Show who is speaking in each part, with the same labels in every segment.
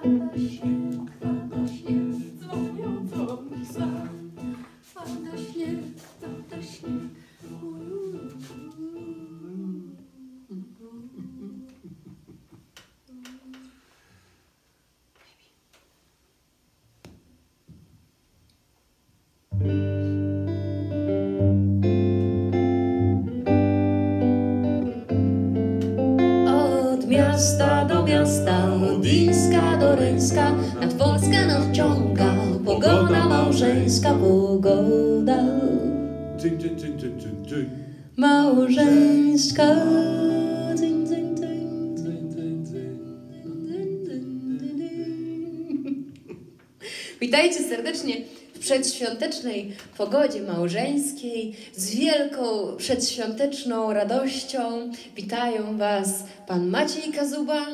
Speaker 1: Pada śnieg, pada śnieg, dzwonią dzwonki za. Pada śnieg, pada śnieg. Od małżeńska, pogoda
Speaker 2: Dzyń, dzyń, dzyń, dzyń, dzyń, dzyń.
Speaker 1: małżeńska. Dzyń, dzyń, dzyń,
Speaker 2: Dzyń, dzyń, dzyń.
Speaker 1: dzyń, dzyń, dzyń, dzyń. Witajcie serdecznie w przedświątecznej pogodzie małżeńskiej z wielką przedświąteczną radością. Witają Was Pan Maciej Kazuba.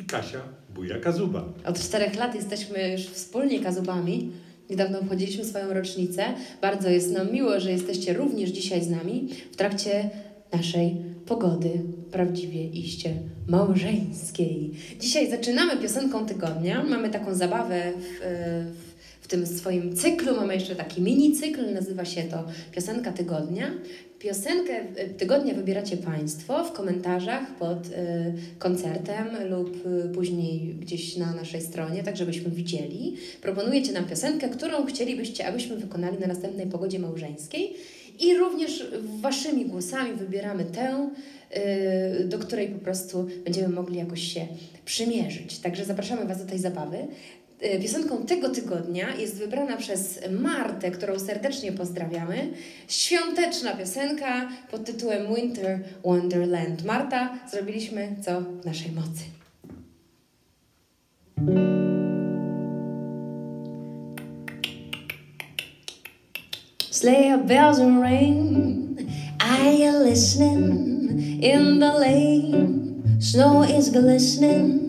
Speaker 2: I Kasia Bujaka Zuba.
Speaker 1: Od czterech lat jesteśmy już wspólnie kazubami. Niedawno obchodziliśmy swoją rocznicę. Bardzo jest nam miło, że jesteście również dzisiaj z nami w trakcie naszej pogody, prawdziwie iście małżeńskiej. Dzisiaj zaczynamy piosenką tygodnia. Mamy taką zabawę w, w, w tym swoim cyklu. Mamy jeszcze taki mini cykl, nazywa się to Piosenka Tygodnia. Piosenkę e, tygodnia wybieracie Państwo w komentarzach pod e, koncertem lub e, później gdzieś na naszej stronie, tak żebyśmy widzieli. Proponujecie nam piosenkę, którą chcielibyście, abyśmy wykonali na następnej pogodzie małżeńskiej. I również Waszymi głosami wybieramy tę, do której po prostu będziemy mogli jakoś się przymierzyć. Także zapraszamy Was do tej zabawy. Piosenką tego tygodnia jest wybrana przez Martę, którą serdecznie pozdrawiamy. Świąteczna piosenka pod tytułem Winter Wonderland. Marta, zrobiliśmy co w naszej mocy. Sleigh bells and ring, are you listening? In the lane, snow is glistening.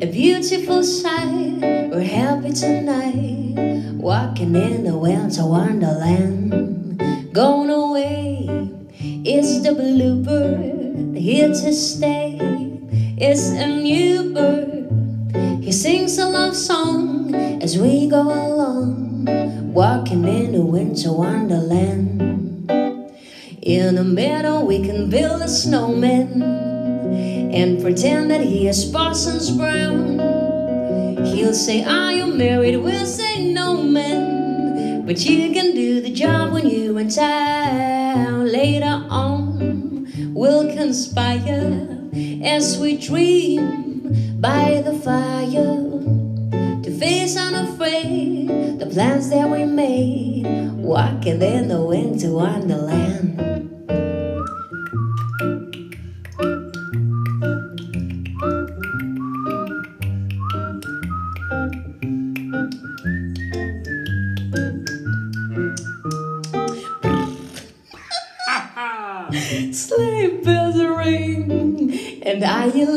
Speaker 1: A beautiful sight, we're happy tonight. Walking in the winter wonderland. Gone away, it's the bluebird, here to stay. It's a new bird, he sings a love song as we go along, walking in the winter wonderland. In the meadow, we can build a snowman and pretend that he is Parsons Brown. He'll say, Are you married? We'll say, No, man. But you can do the job when you're in town. Later on, we'll conspire as we dream by the fire to face unafraid the plans that we made, walking in the winter wonderland.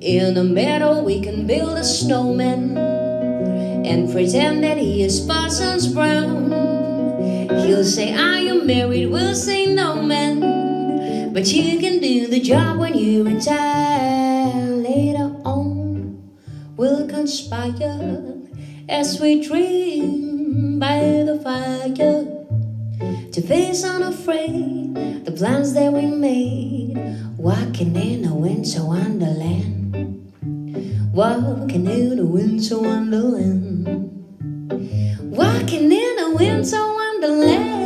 Speaker 1: In a meadow, we can build a snowman and pretend that he is Parsons Brown. He'll say, Are you married? We'll say, No, man. But you can do the job when you're in town. Later on, we'll conspire as we dream by the fire to face unafraid the plans that we made, walking in a winter wonderland. Walking in a winter wonderland. Walking in a winter wonderland.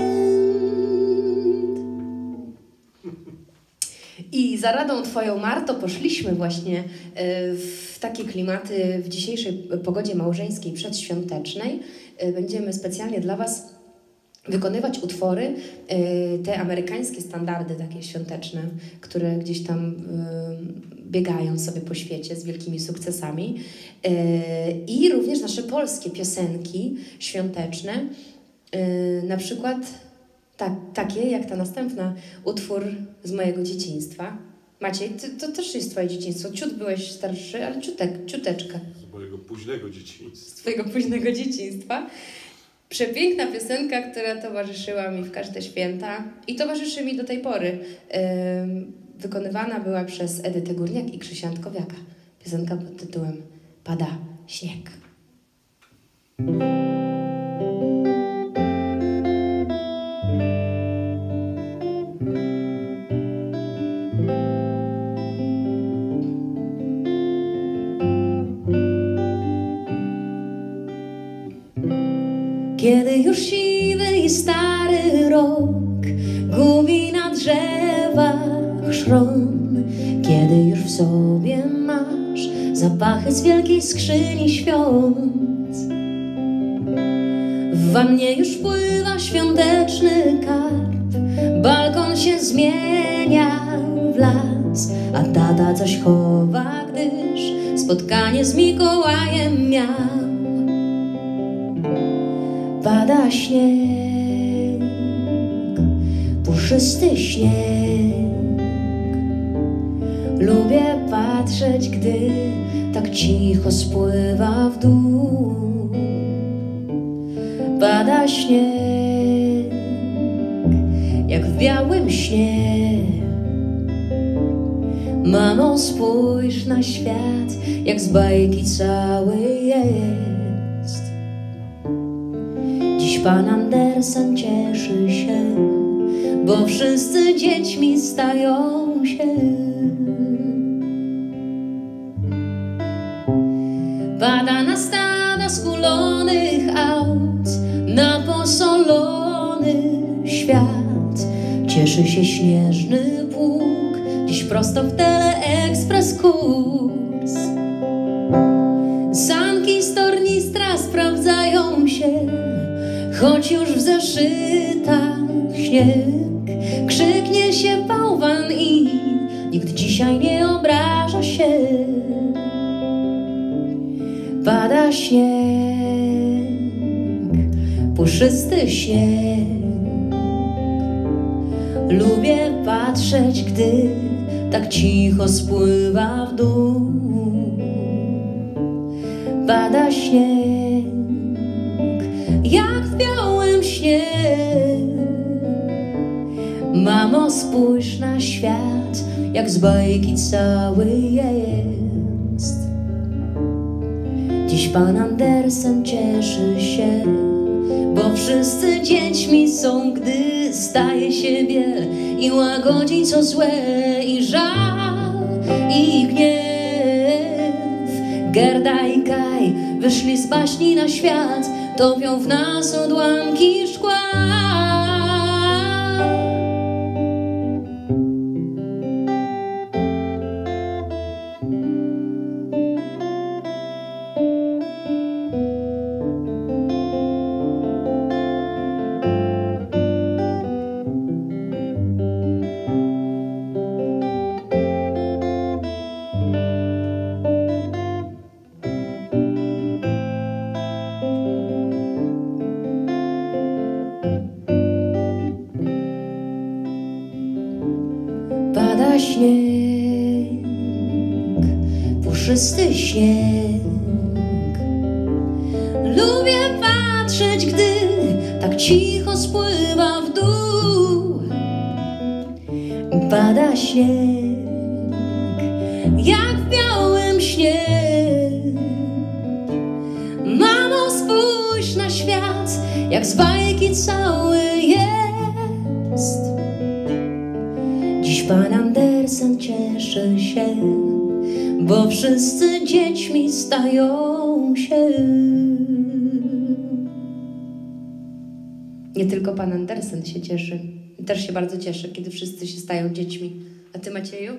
Speaker 1: I za radą Twoją, Marto, poszliśmy właśnie e, w takie klimaty w dzisiejszej pogodzie małżeńskiej przedświątecznej. E, Będziemy specjalnie dla Was wykonywać utwory, y, te amerykańskie standardy takie świąteczne, które gdzieś tam y, biegają sobie po świecie z wielkimi sukcesami y, i również nasze polskie piosenki świąteczne, na przykład tak, takie jak ta następna, utwór z mojego dzieciństwa. Maciej, ty, to też jest twoje dzieciństwo. Ciut byłeś starszy, ale ciutek, ciuteczka.
Speaker 2: Z mojego późnego dzieciństwa.
Speaker 1: Z twojego późnego dzieciństwa. Przepiękna piosenka, która towarzyszyła mi w każde święta i towarzyszy mi do tej pory. Wykonywana była przez Edytę Górniak i Krzysia Antkowiaka. Piosenka pod tytułem Pada śnieg. Stary rok gubi na drzewach szron, kiedy już w sobie masz zapachy z wielkiej skrzyni świąt. W wannie już pływa świąteczny karp, balkon się zmienia w las, a tata coś chowa, gdyż spotkanie z Mikołajem miał. Pada śnieg, puszysty śnieg. Lubię patrzeć, gdy tak cicho spływa w dół. Pada śnieg, jak w białym śnie. Mamo, spójrz na świat, jak z bajki cały jest. Pan Andersen cieszy się, bo wszyscy dziećmi stają się. Pada na stada skulonych aut, na posolony świat. Cieszy się śnieżny pług, dziś prosto w teleekspres kurs. Sanki z tornistra sprawdzają się choć już w zeszytach śnieg się bałwan i nikt dzisiaj nie obraża się. Pada śnieg, puszysty śnieg. Lubię patrzeć, gdy tak cicho spływa w dół. Pada śnieg, Mamo, spójrz na świat, jak z bajki cały jest. Dziś pan Andersen cieszy się, bo wszyscy dziećmi są, gdy staje się i łagodzi co złe i żal i gniew. Gerda i Kaj wyszli z baśni na świat, topią w nas odłamki szkła. Czysty śnieg. Się. Nie tylko pan Andersen się cieszy. Też się bardzo cieszę, kiedy wszyscy się stają dziećmi. A ty, Macieju?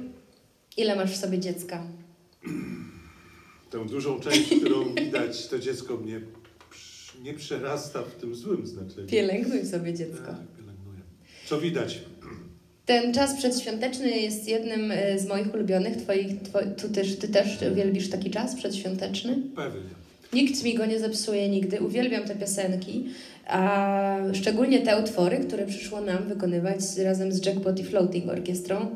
Speaker 1: Ile masz w sobie dziecka?
Speaker 2: Tę dużą część, którą widać, to dziecko mnie nie przerasta w tym złym znaczeniu.
Speaker 1: Pielęgnuj sobie dziecko.
Speaker 2: Tak, pielęgnuję. Co widać?
Speaker 1: Ten czas przedświąteczny jest jednym e, z moich ulubionych. Twoich, two, tu też, ty też wielbisz taki czas przedświąteczny?
Speaker 2: Pewnie.
Speaker 1: Nikt mi go nie zepsuje nigdy. Uwielbiam te piosenki, a szczególnie te utwory, które przyszło nam wykonywać razem z Jackpot i Floating Orkiestrą,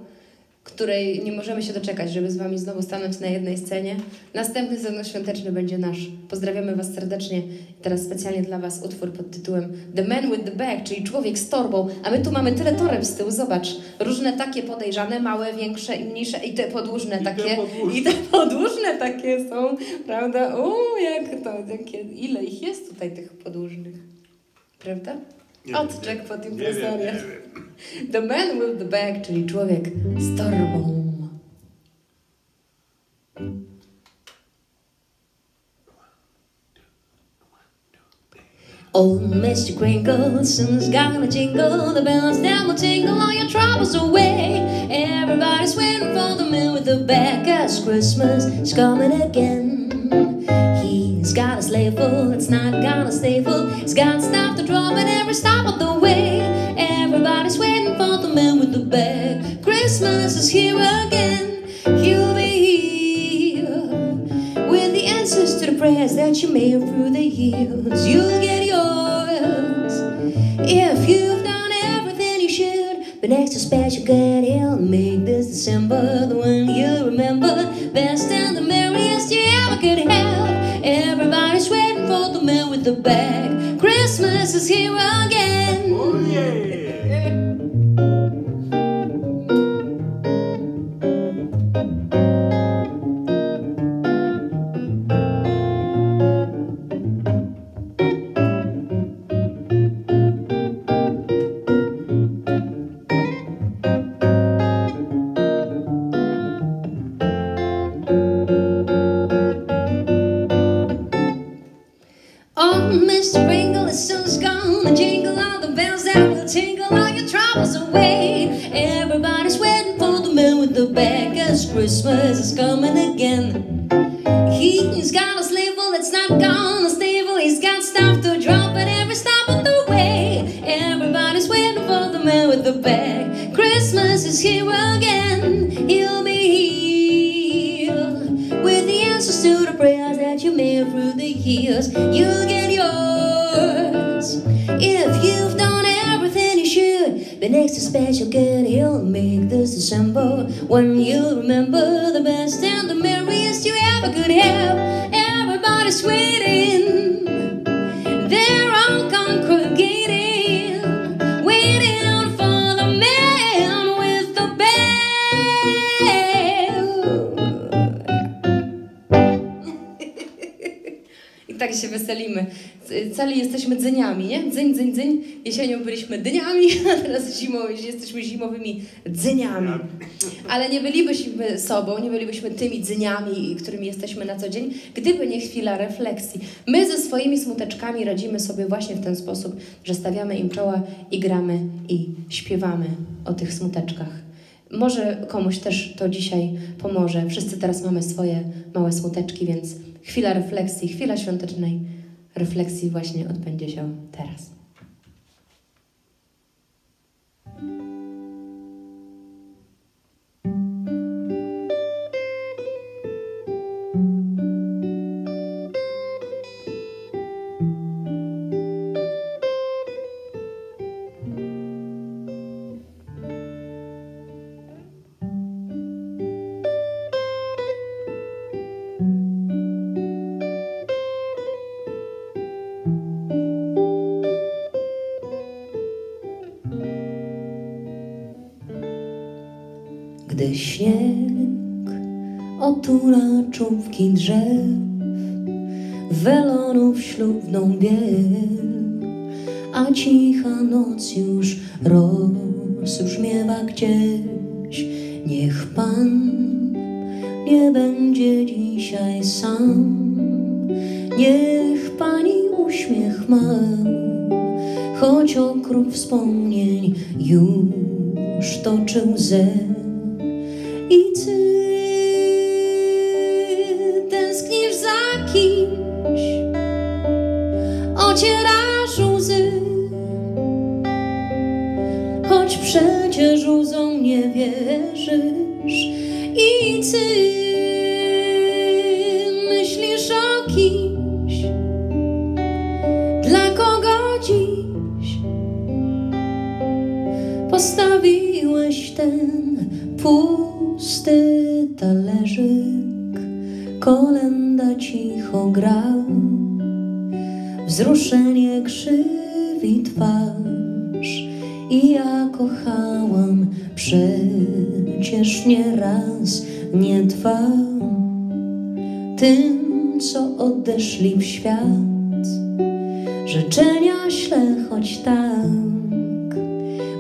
Speaker 1: której nie możemy się doczekać, żeby z Wami znowu stanąć na jednej scenie. Następny sezon świąteczny będzie nasz. Pozdrawiamy Was serdecznie. Teraz specjalnie dla Was utwór pod tytułem The Man with the Bag, czyli Człowiek z torbą. A my tu mamy tyle toreb z tyłu, zobacz. Różne takie podejrzane, małe, większe i mniejsze i te podłużne
Speaker 2: I te
Speaker 1: takie.
Speaker 2: podłużne.
Speaker 1: I te podłużne takie są, prawda? O, jak to, jakie, ile ich jest tutaj tych podłużnych? Prawda?
Speaker 2: Nie
Speaker 1: Od
Speaker 2: wiem, nie-
Speaker 1: Jackpot Impresaria.
Speaker 2: wiem, nie wiem.
Speaker 1: The man with the bag, czyli człowiek z torbą. Old Mr. Crinkle soon's gonna jingle the bells, then will tingle all your troubles away. Everybody's waiting for the man with the bag, cause Christmas is coming again. He's got a sleigh full, it's not gonna stay full. It's got stuff to drop at every stop of the way. Everybody's waiting for the man with the bag. Christmas is here again. He'll be here with the answers to the prayers that you made through the years. You'll get yours if you've done everything you should. But next to special good, he'll make this December the one you'll remember best and the merriest you ever could have. Everybody's waiting for the man with the bag. Christmas is here again.
Speaker 2: Ojej!
Speaker 1: Oh, tingle all your troubles away. Everybody's waiting for the man with the bag, cause Christmas Jesienią byliśmy dyniami, a teraz zimą jesteśmy zimowymi dzyniami. Ale nie bylibyśmy sobą, nie bylibyśmy tymi dzyniami, którymi jesteśmy na co dzień, gdyby nie chwila refleksji. My ze swoimi smuteczkami radzimy sobie właśnie w ten sposób, że stawiamy im czoła i gramy i śpiewamy o tych smuteczkach. Może komuś też to dzisiaj pomoże. Wszyscy teraz mamy swoje małe smuteczki, więc chwila refleksji, chwila świątecznej refleksji właśnie odbędzie się teraz. Gdy czubki drzew, welonów ślubną biel, a cicha noc już rozbrzmiewa gdzieś. Niech Pan nie będzie dzisiaj sam, niech Pani uśmiech ma, choć okrów wspomnień już toczy łzę. I ty ocierasz łzy, choć przecież łzom nie wierzysz. I ty myślisz o kimś, dla kogo dziś postawiłeś ten pusty talerzyk, kolenda cicho gra, wzruszenie krzywi twarz i ja kochałam przecież nie raz, nie dwa tym, co odeszli w świat. Życzenia ślę choć tak,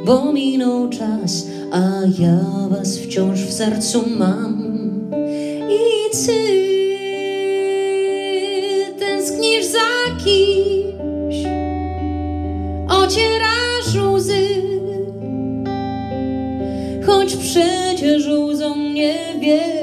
Speaker 1: bo minął czas, a ja was wciąż w sercu mam. I ty przecież łzom nie wierzysz.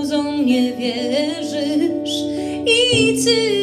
Speaker 1: Łzom nie wierzysz. I ty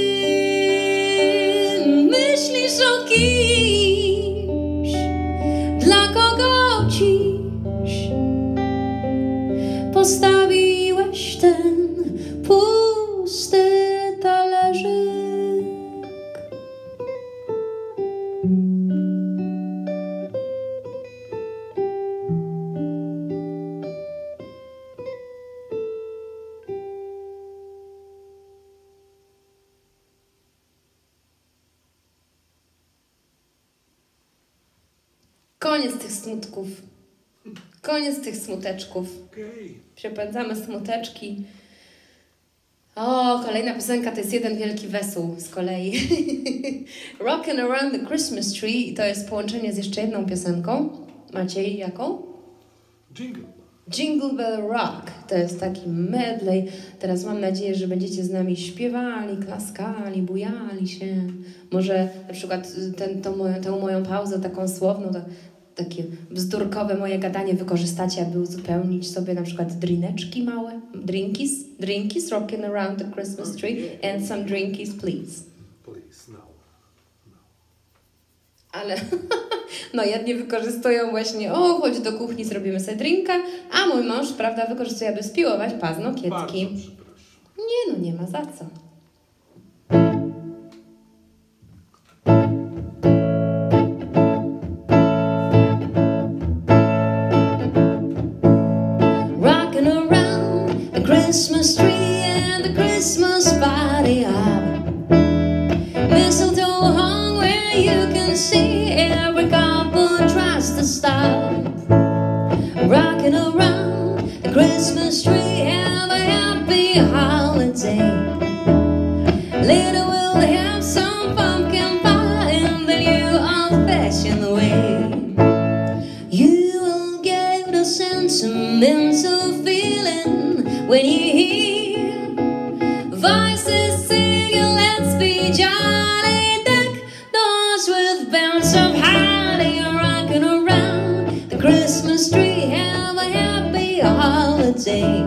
Speaker 1: Koniec tych smuteczków. Przepędzamy smuteczki. O, kolejna piosenka to jest jeden wielki wesół z kolei. Rockin' Around the Christmas Tree i to jest połączenie z jeszcze jedną piosenką. Maciej, jaką?
Speaker 2: Jingle.
Speaker 1: Jingle Bell Rock to jest taki medley. Teraz mam nadzieję, że będziecie z nami śpiewali, klaskali, bujali się. Może na przykład ten, tą, moją, tę moją pauzę taką słowną, to takie bzdurkowe moje gadanie wykorzystacie, aby uzupełnić sobie na przykład drineczki małe, drinkies, drinkies rocking around the Christmas tree and some drinkies please.
Speaker 2: Please, now.
Speaker 1: Ale no jedni wykorzystują właśnie, o chodź do kuchni, zrobimy sobie drinka, a mój mąż, prawda, wykorzystuje, aby spiłować paznokietki. Nie no, nie ma za co. Christmas tree. Have a happy holiday.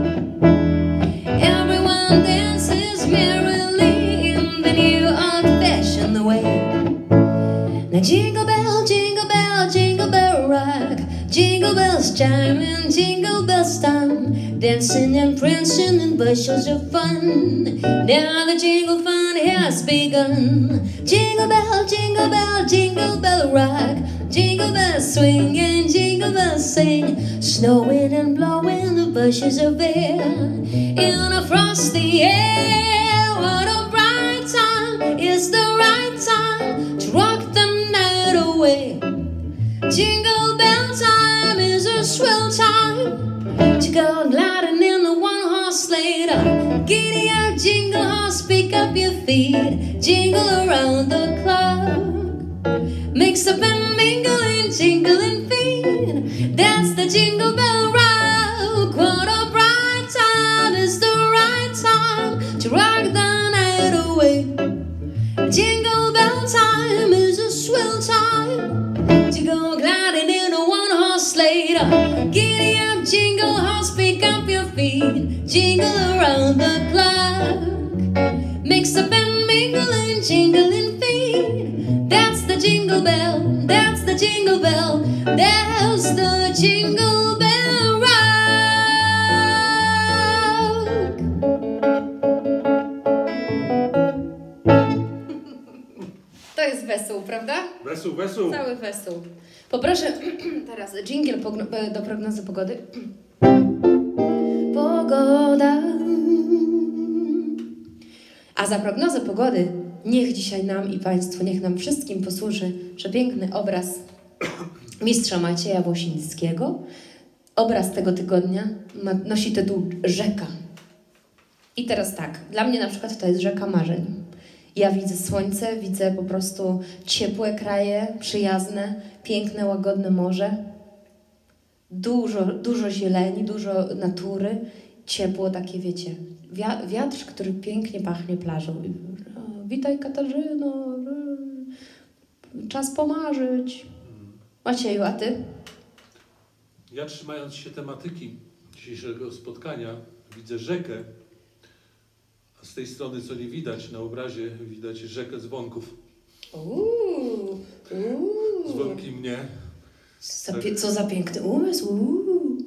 Speaker 1: Everyone dances merrily in the new old-fashioned way. Now jingle bell, jingle bell, jingle bell rock. Jingle bells chime chiming, jingle bells time, dancing and prancing in bushels of fun. Now the jingle fun has begun. Jingle bell, jingle bell, jingle bell rock. Jingle bells swing and jingle bells sing. Snowing and blowing the bushes of air in a frosty air. What a bright time! It's the right time to rock the night away. Jingle bell time is a swell time to go gliding in the one horse sleigh. Giddy up, jingle horse, pick up your feet, jingle around the clock. Mix up and mingle and jingle and feed. That's the jingle bell rock. A bright time is the right time to rock the night away. Jingle bell time is a swell time to go gliding in a one horse sleigh. Giddy up, jingle horse, pick up your feet, jingle around the clock. Mix up and mingle and jingle and feed. Jingle bell, that's the jingle bell, that's the jingle bell rock. To jest wesół, prawda?
Speaker 2: Wesoł, wesoł.
Speaker 1: Cały wesół. Poproszę teraz pogno- do prognozy pogody. Pogoda. A za prognozę pogody niech dzisiaj nam i Państwu, niech nam wszystkim posłuży przepiękny obraz mistrza Macieja Włosińskiego. Obraz tego tygodnia nosi tytuł Rzeka. I teraz tak, dla mnie na przykład to jest rzeka marzeń. Ja widzę słońce, widzę po prostu ciepłe kraje, przyjazne, piękne, łagodne morze. Dużo, dużo zieleni, dużo natury, ciepło takie, wiecie. Wia- wiatr, który pięknie pachnie plażą. Witaj Katarzyno, czas pomarzyć. Macieju, a ty?
Speaker 2: Ja trzymając się tematyki dzisiejszego spotkania, widzę rzekę, a z tej strony, co nie widać na obrazie, widać rzekę dzwonków.
Speaker 1: Uuu, uuu.
Speaker 2: Dzwonki mnie.
Speaker 1: Co za, pie- co za piękny umysł. Uuu.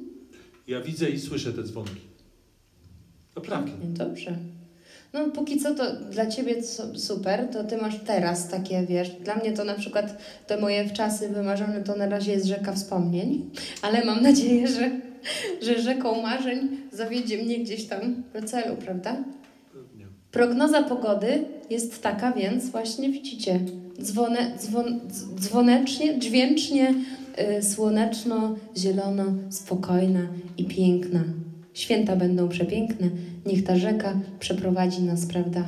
Speaker 2: Ja widzę i słyszę te dzwonki. Naprawdę.
Speaker 1: Dobrze. No póki co to dla Ciebie su- super, to Ty masz teraz takie, wiesz, dla mnie to na przykład te moje wczasy wymarzone to na razie jest rzeka wspomnień, ale mam nadzieję, że, że rzeką marzeń zawiedzie mnie gdzieś tam do celu, prawda?
Speaker 2: Pewnie.
Speaker 1: Prognoza pogody jest taka, więc właśnie widzicie, dzwone, dzwon, dz- dzwonecznie, dźwięcznie, y, słoneczno, zielono, spokojna i piękna. Święta będą przepiękne, niech ta rzeka przeprowadzi nas, prawda,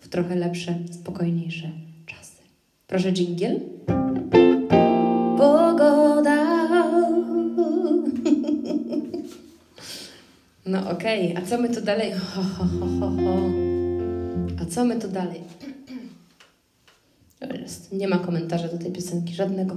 Speaker 1: w trochę lepsze, spokojniejsze czasy. Proszę dżingiel. Pogoda. No okej, a co my tu dalej? Ho, ho, ho, ho, ho. A co my tu dalej? Jest. Nie ma komentarza do tej piosenki, żadnego.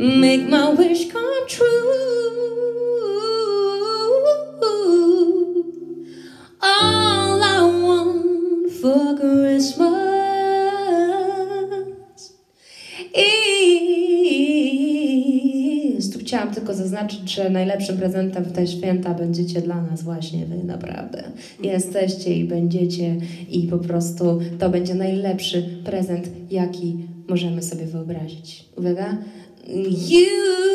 Speaker 1: Make my wish come true. All I want for Christmas is. Tu chciałam tylko zaznaczyć, że najlepszym prezentem w te święta będziecie dla nas właśnie wy, naprawdę. Jesteście i będziecie i po prostu to będzie najlepszy prezent, jaki możemy sobie wyobrazić. Uwaga. You.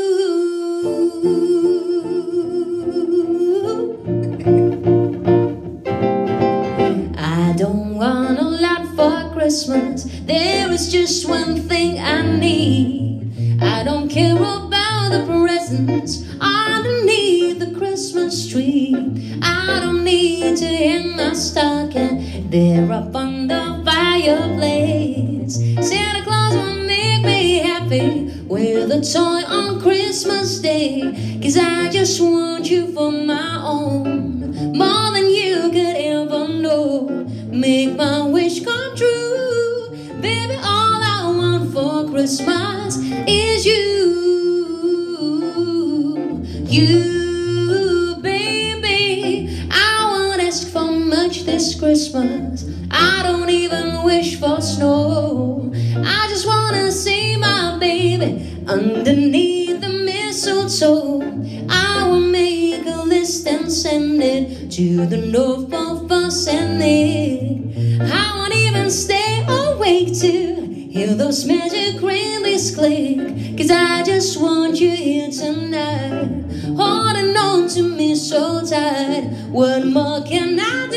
Speaker 1: Rainbows click. Cause I just want you here tonight. Holding on to me so tight. What more can I do?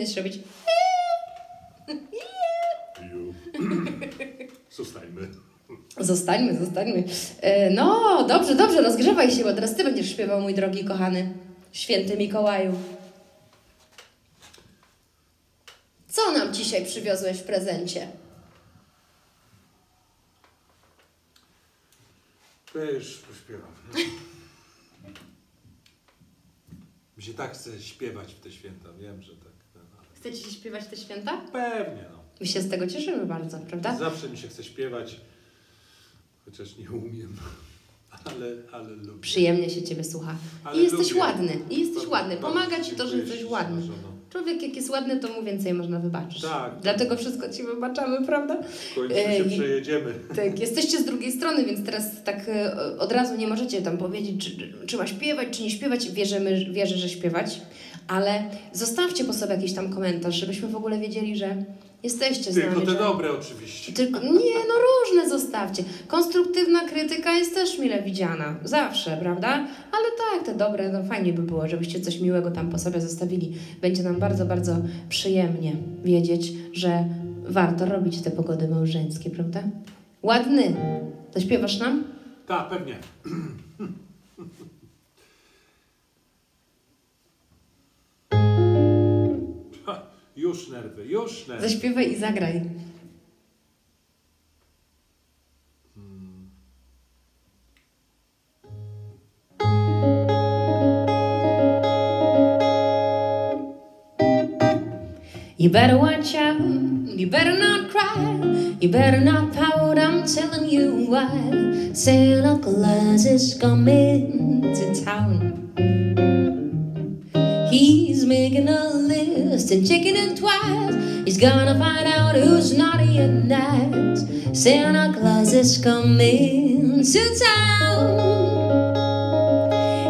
Speaker 1: Powinieneś robić.
Speaker 2: Zostańmy.
Speaker 1: Zostańmy, zostańmy. E, No, dobrze, dobrze, rozgrzewaj się, bo teraz ty będziesz śpiewał, mój drogi kochany, święty Mikołaju. Co nam dzisiaj przywiozłeś w prezencie?
Speaker 2: Już pośpiewam. Mi się tak chce śpiewać w te święta, wiem, że tak.
Speaker 1: Chcecie śpiewać te święta?
Speaker 2: Pewnie, no.
Speaker 1: My się z tego cieszymy bardzo, prawda?
Speaker 2: Zawsze mi się chce śpiewać, chociaż nie umiem, ale, ale lubię.
Speaker 1: Przyjemnie się ciebie słucha.
Speaker 2: Ale
Speaker 1: I jesteś
Speaker 2: lubię.
Speaker 1: ładny, i jesteś
Speaker 2: Bardzo-
Speaker 1: ładny. Pomaga ci to, że jesteś ładny. Człowiek jak jest ładny, to mu więcej można wybaczyć.
Speaker 2: Tak.
Speaker 1: Dlatego wszystko ci wybaczamy, prawda?
Speaker 2: W końcu się przejedziemy.
Speaker 1: Tak, jesteście z drugiej strony, więc teraz tak e, od razu nie możecie tam powiedzieć, czy, czy ma śpiewać, czy nie śpiewać. Wierzymy, wierzę, że śpiewać, ale zostawcie po sobie jakiś tam komentarz, żebyśmy w ogóle wiedzieli, że jesteście z
Speaker 2: Tylko
Speaker 1: nami.
Speaker 2: te
Speaker 1: że...
Speaker 2: dobre oczywiście.
Speaker 1: Tylko, nie, no różne zostawcie. Konstruktywna krytyka jest też mile widziana. Zawsze, prawda? Ale tak, te dobre, no fajnie by było, żebyście coś miłego tam po sobie zostawili. Będzie nam bardzo, bardzo przyjemnie wiedzieć, że warto robić te pogody małżeńskie, prawda? Ładny. Zaśpiewasz nam?
Speaker 2: Tak, pewnie. Już nerwy, już nerwy.
Speaker 1: Zaśpiewaj i zagraj. You better watch out, you better not cry, you better not pout, I'm telling you why. Santa Claus is coming to town. He's making a list and checking it twice. He's gonna find out who's naughty and nice. Santa Claus is coming to town.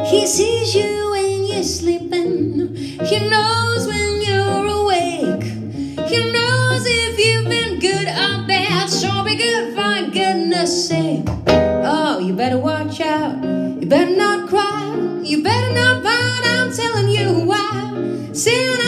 Speaker 1: He sees you when you're sleeping. He knows when you're awake. He knows if you've been good or bad. So be good for goodness sake. Oh, you better watch out. You better not cry. You better not pout. Say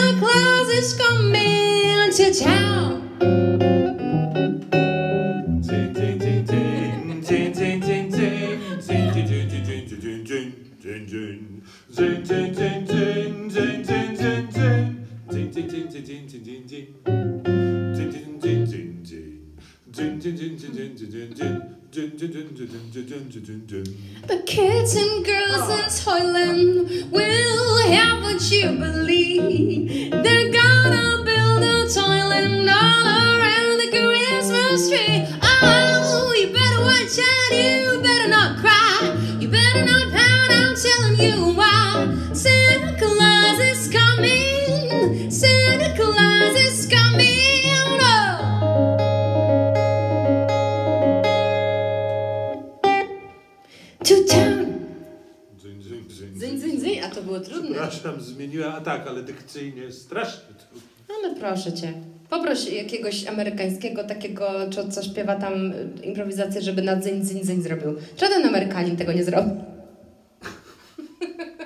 Speaker 1: Cię. Poproś jakiegoś amerykańskiego takiego, co, co śpiewa tam y, improwizację, żeby na dzyń, dzyń, dzyń zrobił. Żaden Amerykanin tego nie zrobi.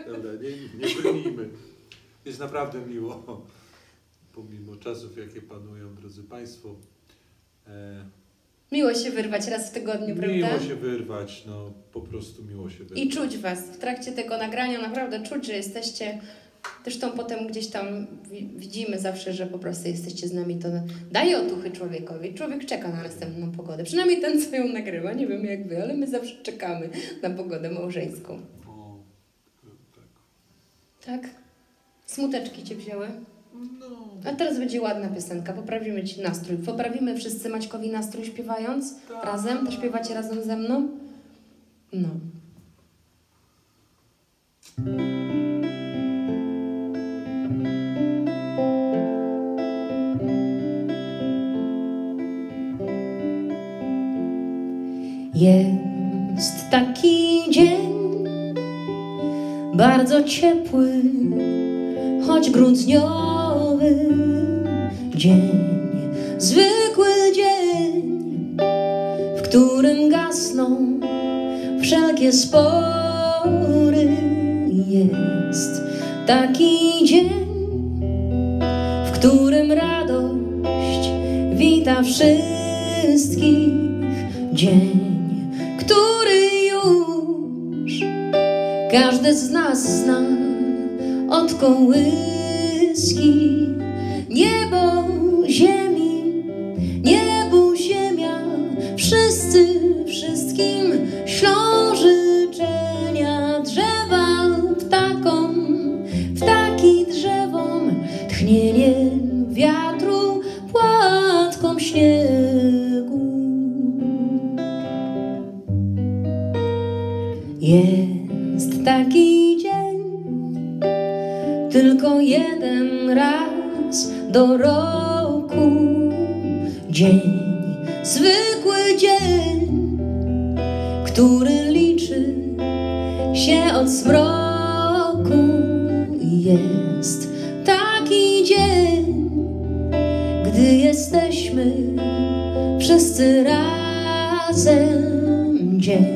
Speaker 2: Dobra, nie, nie brnijmy. Jest naprawdę miło, pomimo czasów, jakie panują, drodzy Państwo. E,
Speaker 1: Miło się wyrwać raz w tygodniu,
Speaker 2: miło
Speaker 1: prawda?
Speaker 2: się wyrwać, no po prostu miło się wyrwać.
Speaker 1: I czuć was w trakcie tego nagrania, naprawdę czuć, że jesteście. Zresztą potem gdzieś tam wi- widzimy zawsze, że po prostu jesteście z nami. To daje otuchy człowiekowi. Człowiek czeka na następną pogodę. Przynajmniej ten, co ją nagrywa. Nie wiem jak wy, ale my zawsze czekamy na pogodę małżeńską.
Speaker 2: Tak.
Speaker 1: Tak? Smuteczki cię wzięły?
Speaker 2: No,
Speaker 1: A teraz będzie ładna piosenka. Poprawimy ci nastrój. Poprawimy wszyscy Maćkowi nastrój śpiewając
Speaker 2: Tak.
Speaker 1: razem. To śpiewacie razem ze mną? No. Jest taki dzień, bardzo ciepły, choć grudniowy dzień, zwykły dzień, w którym gasną wszelkie spory. Jest taki dzień, w którym radość wita wszystkich. Dzień, każdy z nas zna od kołyski. Gdy jesteśmy wszyscy razem. Dzień,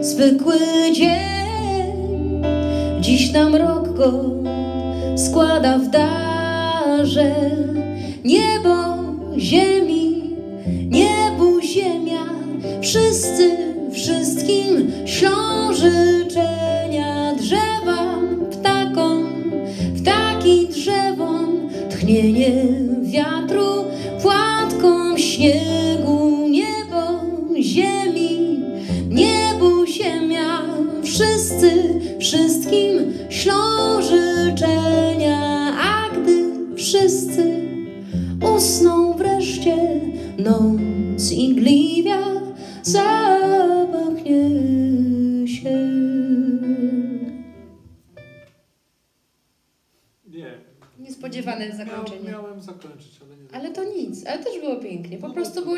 Speaker 1: zwykły dzień, dziś nam rok go składa w darze. Niebo, ziemi, niebu, ziemia, wszyscy wszystkim ślą życzenia. Drzewa, ptakom, ptaki drzewom, tchnienie you.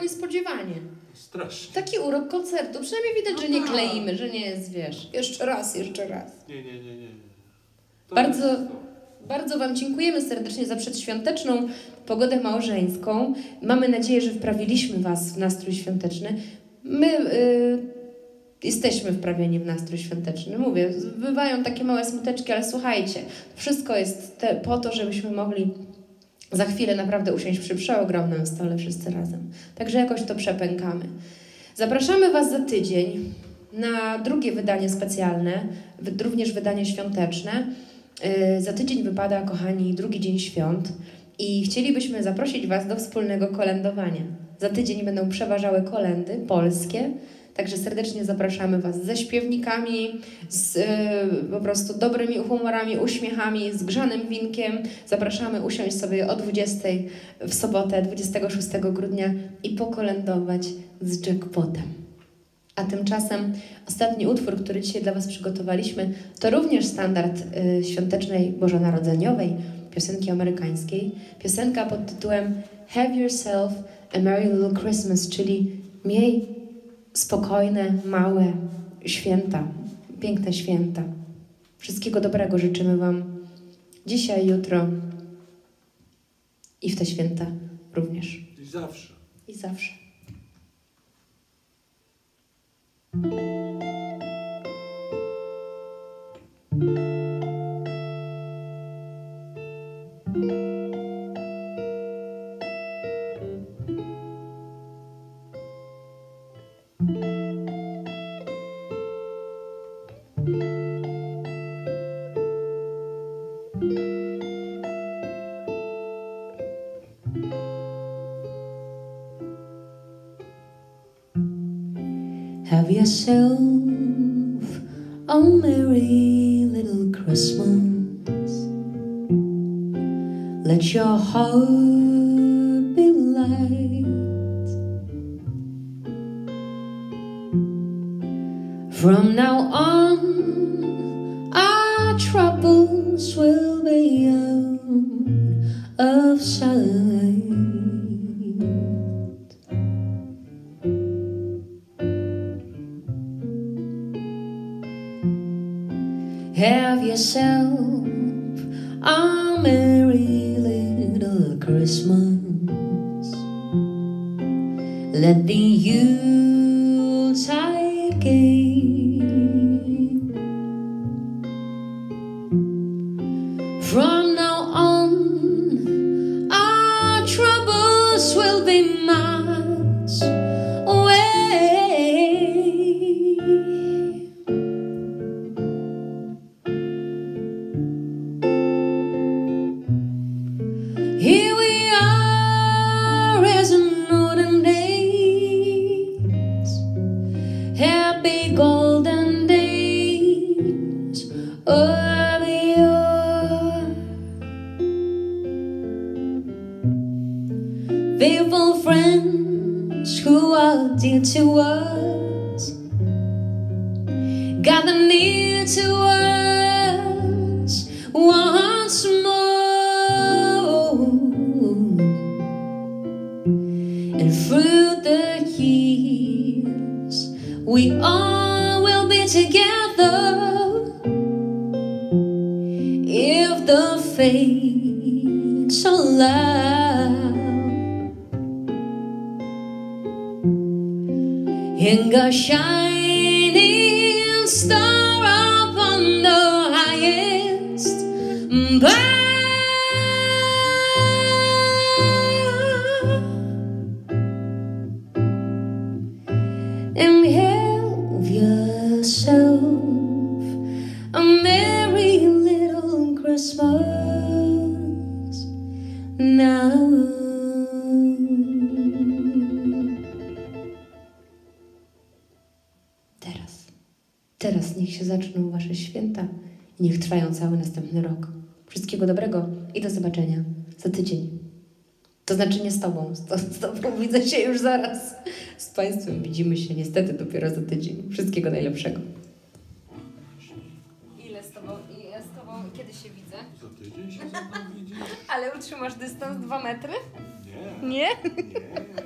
Speaker 1: Niespodziewanie.
Speaker 2: Strasznie.
Speaker 1: Taki urok koncertu. Przynajmniej widać, że nie
Speaker 2: No tak.
Speaker 1: kleimy, że nie jest, wiesz. Jeszcze raz, jeszcze raz.
Speaker 2: Nie, nie, nie, nie. To
Speaker 1: Bardzo-. Bardzo Wam dziękujemy serdecznie za przedświąteczną pogodę małżeńską. Mamy nadzieję, że wprawiliśmy Was w nastrój świąteczny. My y, jesteśmy wprawieni w nastrój świąteczny. Mówię, bywają takie małe smuteczki, ale słuchajcie, wszystko jest te, po to, żebyśmy mogli za chwilę naprawdę usiąść przy przeogromnym stole wszyscy razem. Także jakoś to przepękamy. Zapraszamy Was za tydzień na drugie wydanie specjalne, również wydanie świąteczne. Yy, Za tydzień wypada, kochani, drugi dzień świąt i chcielibyśmy zaprosić Was do wspólnego kolędowania. Za tydzień będą przeważały kolendy polskie. Także serdecznie zapraszamy Was ze śpiewnikami, z y, po prostu dobrymi humorami, uśmiechami, z grzanym winkiem. Zapraszamy usiąść sobie o 20 w sobotę, 26 grudnia i pokolędować z jackpotem. A tymczasem ostatni utwór, który dzisiaj dla Was przygotowaliśmy, to również standard y, świątecznej bożonarodzeniowej, piosenki amerykańskiej. Piosenka pod tytułem Have Yourself a Merry Little Christmas, czyli miej spokojne, małe święta, piękne święta. Wszystkiego dobrego życzymy Wam dzisiaj, jutro i w te święta również.
Speaker 2: I zawsze.
Speaker 1: I zawsze. Heart be light. From now on, our troubles will be out of sight. Have yourself a merry Christmas. Let the Yuletide we all will be together if the fates allow. In God's shining star święta i niech trwają cały następny rok. Wszystkiego dobrego i do zobaczenia za tydzień. To znaczy nie z Tobą, z, to, z Tobą widzę się już zaraz. Z Państwem widzimy się niestety dopiero za tydzień. Wszystkiego najlepszego. Ile z Tobą, ja z Tobą kiedy się widzę?
Speaker 2: Za tydzień się ze mną widzisz?
Speaker 1: Ale utrzymasz dystans 2 metry?
Speaker 2: Nie.
Speaker 1: Nie?
Speaker 2: Nie.